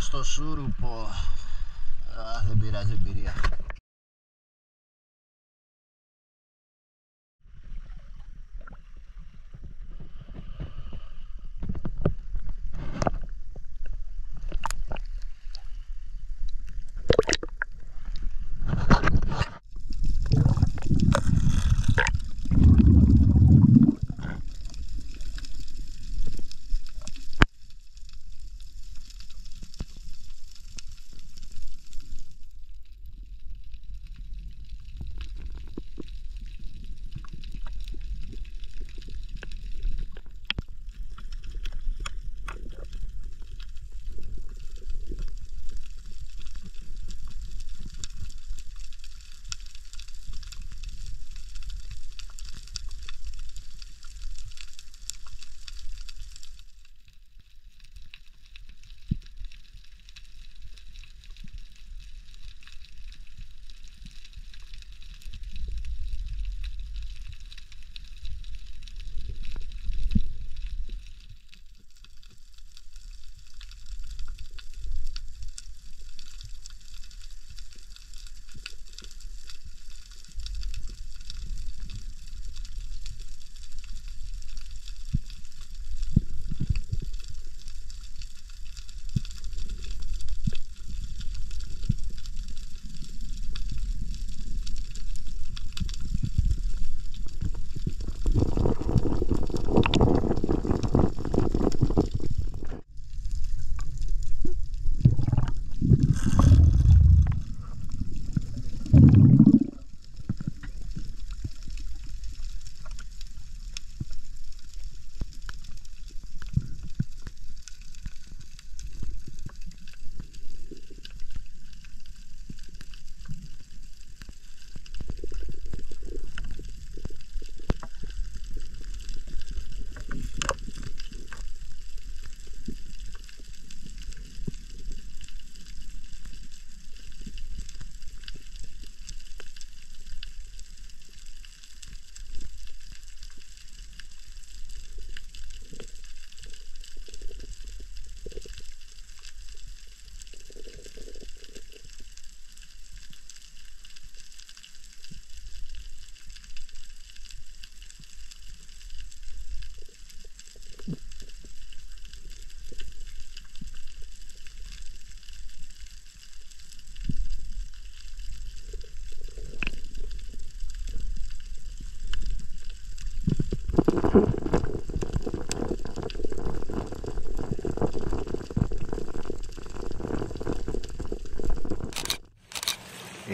στο σούρουπο. Α, δεν πειράζει εμπειρία.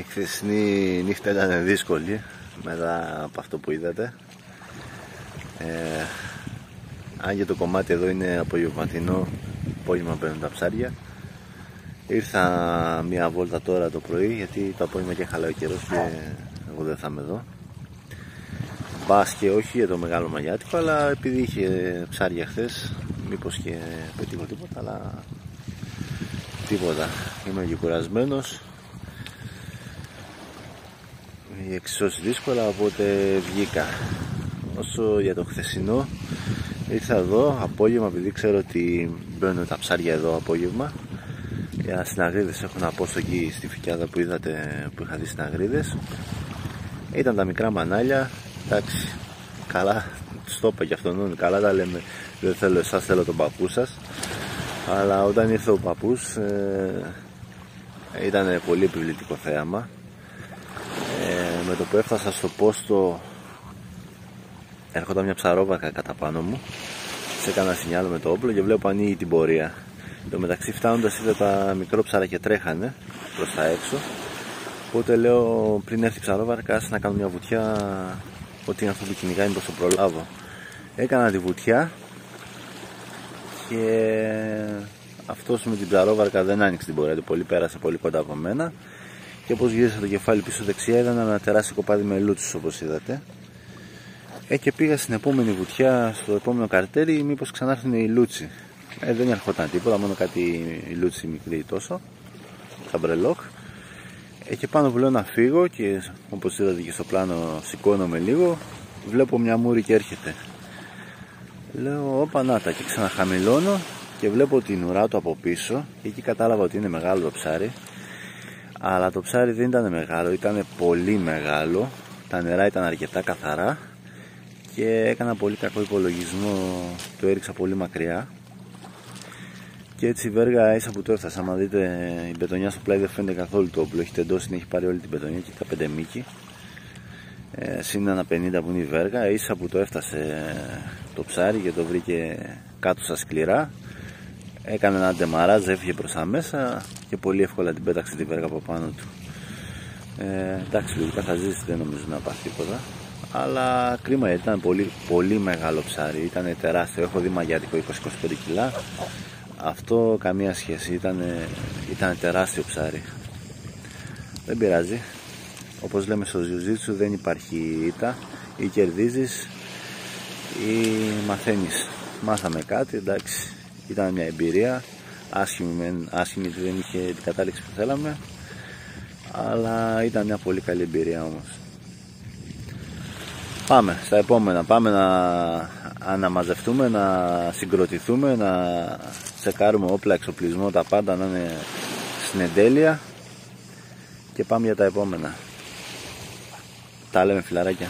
Η χθεσινή νύχτα ήταν δύσκολη μετά από αυτό που είδατε. Ε, αν και το κομμάτι εδώ είναι απογευματινό, απόγευμα παίρνουν τα ψάρια. Ήρθα μία βόλτα τώρα το πρωί γιατί το απόγευμα και χαλάει ο καιρός και εγώ δεν θα είμαι εδώ. Μπας και όχι για το μεγάλο μαγιάτικο, αλλά επειδή είχε ψάρια χθες, μήπως και πετύχω τίποτα, αλλά τίποτα. Είμαι και κουρασμένος η εξισώσει δύσκολα οπότε βγήκα. Όσο για το χθεσινό ήρθα εδώ απόγευμα επειδή ξέρω ότι μπαίνουν τα ψάρια εδώ απόγευμα. Για συναγρίδες έχω να πω στο εκεί στη φυκιάδα που είδατε που είχα δει συναγρίδες. Ήταν τα μικρά μανάλια. Εντάξει καλά στο είπα και αυτόν καλά τα λέμε. Δεν θέλω εσάς θέλω τον παππού σας. Αλλά όταν ήρθε ο παππούς ε, ήταν πολύ επιβλητικό θέαμα με το που έφτασα στο πόστο έρχονταν μια ψαρόβακα κατά πάνω μου σε έκανα σινιάλο με το όπλο και βλέπω ανοίγει την πορεία. Το μεταξύ φτάνοντας είδα τα μικρό ψάρα και τρέχανε προς τα έξω. Οπότε λέω πριν έρθει η ψαρόβαρκα να κάνω μια βουτιά ότι είναι αυτό που κυνηγάει πως το προλάβω. Έκανα τη βουτιά και αυτός με την ψαρόβαρκα δεν άνοιξε την πορεία του. Πολύ πέρασε πολύ κοντά από μένα και όπως γύρισα το κεφάλι πίσω δεξιά είδα ένα τεράστιο κοπάδι με λούτσους όπως είδατε. Ε, και πήγα στην επόμενη βουτιά στο επόμενο καρτέρι μήπως ξανάρθουν οι λούτσι ε, δεν ερχόταν τίποτα μόνο κάτι λούτσι μικρή τόσο σαν μπρελόκ ε, και πάνω που λέω να φύγω και όπως είδατε και στο πλάνο σηκώνομαι λίγο βλέπω μια μούρη και έρχεται. Λέω όπα να τα και ξαναχαμηλώνω και βλέπω την ουρά του από πίσω και εκεί κατάλαβα ότι είναι μεγάλο το ψάρι αλλά το ψάρι δεν ήταν μεγάλο, ήταν πολύ μεγάλο. Τα νερά ήταν αρκετά καθαρά και έκανα πολύ κακό υπολογισμό το έριξα πολύ μακριά. Και έτσι η βέργα ίσα που το έφτασα άμα δείτε η μπετονιά στο πλάι δεν φαίνεται καθόλου το όπλο. Έχει τεντώσει, έχει πάρει όλη την μπετονιά και τα πέντε μήκη. Ε, συν ένα 50 που είναι η βέργα ίσα που το έφτασε το ψάρι και το βρήκε κάτω στα σκληρά έκανε ένα ντεμαράζ, έφυγε προς τα μέσα και πολύ εύκολα την πέταξε τη βέργα από πάνω του. Ε, εντάξει λογικά θα ζήσει δεν νομίζω να πάθει τίποτα. Αλλά κρίμα ήταν πολύ, πολύ μεγάλο ψάρι ήταν τεράστιο, έχω δει μαγιάτικο 20-25 κιλά. Αυτό καμία σχέση ήταν, ήταν τεράστιο ψάρι. Δεν πειράζει. Όπως λέμε στο Jiu-Jitsu δεν υπάρχει ήττα. Ή κερδίζεις ή μαθαίνεις. Μάθαμε κάτι εντάξει ήταν μια εμπειρία άσχημη, άσχημη δεν είχε την κατάληξη που θέλαμε αλλά ήταν μια πολύ καλή εμπειρία όμως. Πάμε στα επόμενα. Πάμε να αναμαζευτούμε να συγκροτηθούμε να τσεκάρουμε όπλα, εξοπλισμό, τα πάντα να είναι στην εντέλεια. Και πάμε για τα επόμενα. Τα λέμε φιλαράκια